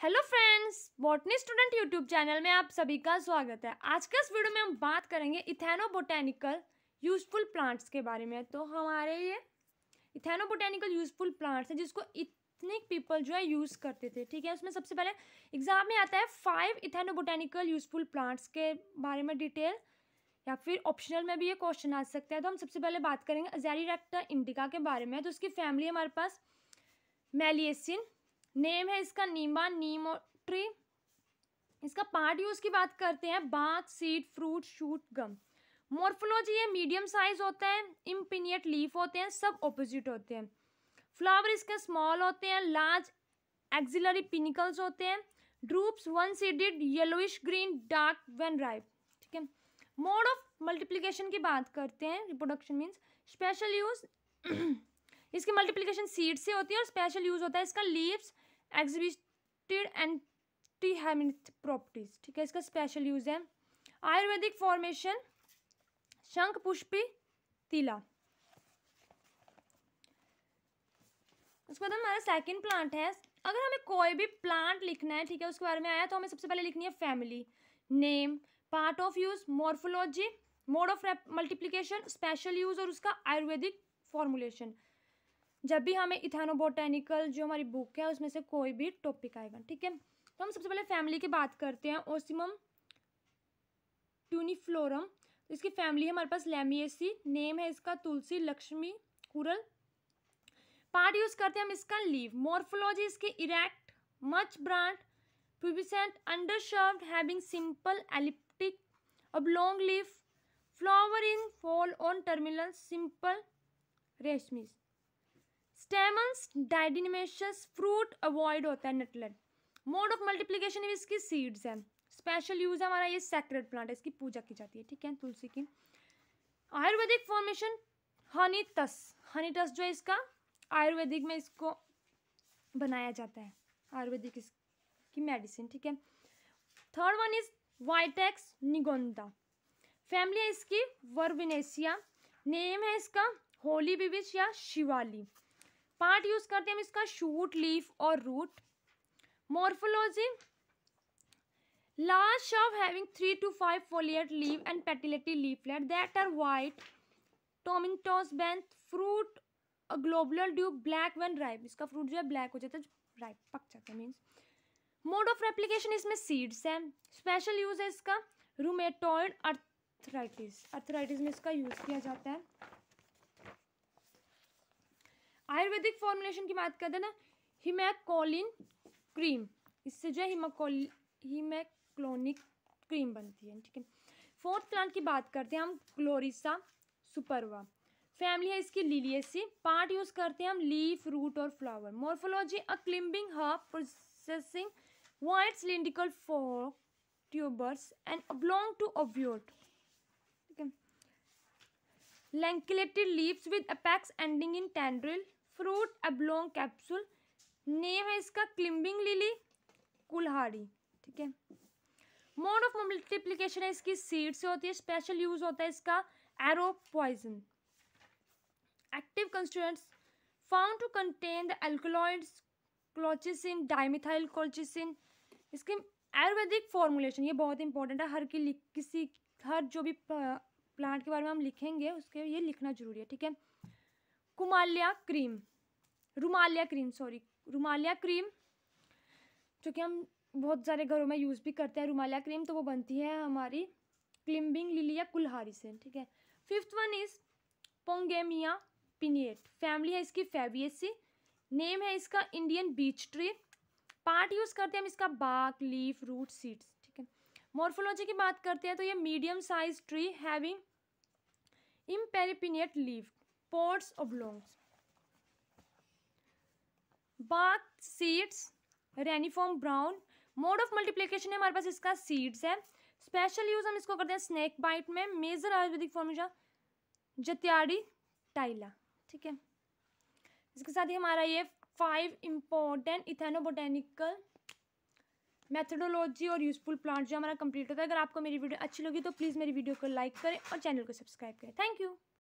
Hello friends botany student YouTube channel में आप सभी का स्वागत है। आज के इस वीडियो में हम बात करेंगे इथेनो बोटेनिकल यूजफुल प्लांट्स के बारे में। तो हमारे ये इथेनो बोटेनिकल यूजफुल प्लांट्स है जिसको इतने पीपल जो है यूज़ करते थे, ठीक है? उसमें सबसे पहले एग्ज़ाम में आता है five ethnobotanical useful plants के बारे में डिटेल या फिर ऑप्शनल में भी ये क्वेश्चन आ सकता है। तो हम सबसे पहले बात करेंगे अजेरिडक्टा इंडिका के बारे में। तो उसकी फैमिली हमारे पास मेलिएसिन नेम है इसका नीमा नीमो, ट्री। इसका पार्ट यूज़ की बात करते हैं, बात seed fruit shoot gum morphology ये मीडियम साइज़ होता है इम्पिनियट लीफ होते हैं, सब ऑपोजिट होते हैं। फ्लावर इसके स्मॉल होते हैं लार्ज एक्सिलरी पिनिकल्स होते हैं। Drupes one seeded yellowish green dark when ripe ठीक है? मोड ऑफ़ मल्टीप्लीकेशन की बात करते हैं रिप्रोडक्शन मीन्स स्पेशल यूज़ इसकी मल्टीप्लीकेशन सीड से होती है और स्पेशल यूज़ होता है। इसका leaves exhibited anti helminth properties ठीक है? इसका स्पेशल यूज़ है। आयुर्वेदिक फॉर्मेशन शंख, पुष्पी, तिला। उसके बाद हमारा सेकंड प्लांट है। अगर हमें कोई भी प्लांट लिखना है, ठीक है, उसके बारे में आया तो हमें सबसे पहले लिखनी है family name part of use morphology mode of multiplication special use और उसका आयुर्वेदिक फॉर्मुलेशन जब भी हमें इथानोबोटेनिकल जो हमारी बुक है, उसमें से कोई भी टॉपिक आएगा, ठीक है? तो हम सबसे पहले फैमिली की बात करते हैं। ओसिमम ट्यूनिफ्लोरम इसकी फैमिली है हमारे पास लेमिएसी नेम है इसका, तुलसी, लक्ष्मी, कुरल। पार्ट यूज़ करते हैं हम इसका लीव मोर्फोलॉजी इसकी erect much branched pubescent undershrub having simple elliptic oblong leaf flower in fall on terminal simple racemes stamens didynamous fruit ovoid होता है नटलेट मोड ऑफ़ मल्टीप्लीकेशन इसकी सीड्स है। स्पेशल यूज़ है हमारा ये सेक्रेट प्लांट है, इसकी पूजा की जाती है, ठीक है, तुलसी की। आयुर्वेदिक फॉर्मेशन हनी तस हनी तस जो है इसका आयुर्वेदिक में इसको बनाया जाता है। आयुर्वेदिक इसकी मेडिसिन ठीक है। Third one is Vitex negundo family है इसकी वर्विनेसिया नेम है इसका होली बिबिच या शिवाली पार्ट यूज़ करते हैं हम इसका शूट, लीफ और रूट। मॉर्फोलॉजी। लार्ज शव having three to five folate leave and petiolate leaflet that are white टोमिंटोस बेंथ, fruit globular due black one ripe इसका फ्रूट जो है ब्लैक हो जाता है राइप पक जाता है मीन्स मोड ऑफ़ रेप्लीकेशन इसमें सीड्स है। स्पेशल यूज़ है इसका रूमेटॉइड अर्थराइटिस। अर्थराइटिस में इसका यूज़ किया जाता है। आयुर्वेदिक फॉर्मुलेशन की बात करते हैं ना हिमैकोलिन क्रीम इससे जो है हिमाकोल क्रीम बनती है, ठीक है? फोर्थ प्लांट की बात करते हैं हम क्लोरिसा सुपरवा फैमिली है इसकी लिलियसी पार्ट यूज़ करते हैं हम लीफ रूट और flower morphology a climbing herb possessing white cylindrical forked tubers and oblong to ovate ठीक है? Lanceolate leaves with apex ending in tendril fruit oblong capsule, name है इसका क्लिम्बिंग लिली कुल्हाड़ी, ठीक है? मोड ऑफ़ मल्टीप्लीकेशन है इसकी सीड से होती है स्पेशल यूज़ होता है इसका arrow poison active constituents found to contain the alkaloids colchicine dimethyl colchicine इसके आयुर्वेदिक फॉर्मुलेशन ये बहुत इंपॉर्टेंट है। हर की किसी, हर जो भी प्लांट के बारे में हम लिखेंगे, उसके ये लिखना ज़रूरी है, ठीक है? कुमाल्या क्रीम, रुमालिया क्रीम सॉरी रुमालिया क्रीम, जो कि हम बहुत सारे घरों में यूज़ भी करते हैं रुमालिया क्रीम तो वो बनती है हमारी क्लिम्बिंग लिलिया कुल्हारी से, ठीक है? Fifth one is Pongamia pinnata family है इसकी फेबियसी नेम है इसका Indian beech tree part use करते हैं हम इसका बाक लीफ रूट सीड्स ठीक है? मॉर्फोलॉजी की बात करते हैं तो ये medium size tree having imparipinnate leaf pods oblongs bark seeds reniform brown mode of multiplication है, हमारे पास इसका सीड्स है। स्पेशल यूज़ हम इसको करते हैं स्नेक बाइट में। मेजर आयुर्वेदिक फॉर्मेशन जत्याड़ी टाइला ठीक है? इसके साथ ही हमारा ये फाइव इम्पोर्टेंट इथेनोबोटेनिकल मेथडोलॉजी और यूजफुल प्लांट जो हमारा कंप्लीट होता है। अगर आपको मेरी वीडियो अच्छी लगी तो प्लीज़ मेरी वीडियो को लाइक करें और चैनल को सब्सक्राइब करें। Thank you